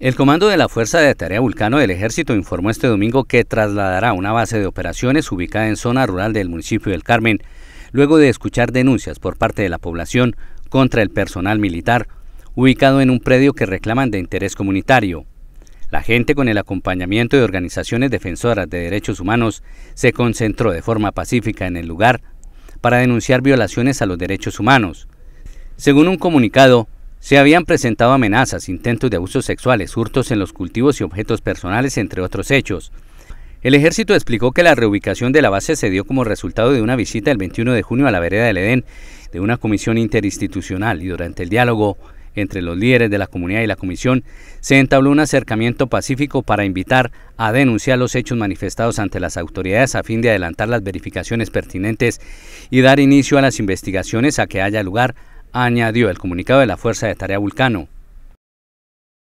El comando de la Fuerza de Tarea Vulcano del Ejército informó este domingo que trasladará una base de operaciones ubicada en zona rural del municipio del Carmen, luego de escuchar denuncias por parte de la población contra el personal militar, ubicado en un predio que reclaman de interés comunitario. La gente, con el acompañamiento de organizaciones defensoras de derechos humanos, se concentró de forma pacífica en el lugar para denunciar violaciones a los derechos humanos. Según un comunicado, se habían presentado amenazas, intentos de abusos sexuales, hurtos en los cultivos y objetos personales, entre otros hechos. El ejército explicó que la reubicación de la base se dio como resultado de una visita el 21 de junio a la vereda del Edén de una comisión interinstitucional y durante el diálogo entre los líderes de la comunidad y la comisión se entabló un acercamiento pacífico para invitar a denunciar los hechos manifestados ante las autoridades a fin de adelantar las verificaciones pertinentes y dar inicio a las investigaciones a que haya lugar añadió el comunicado de la Fuerza de Tarea Vulcano.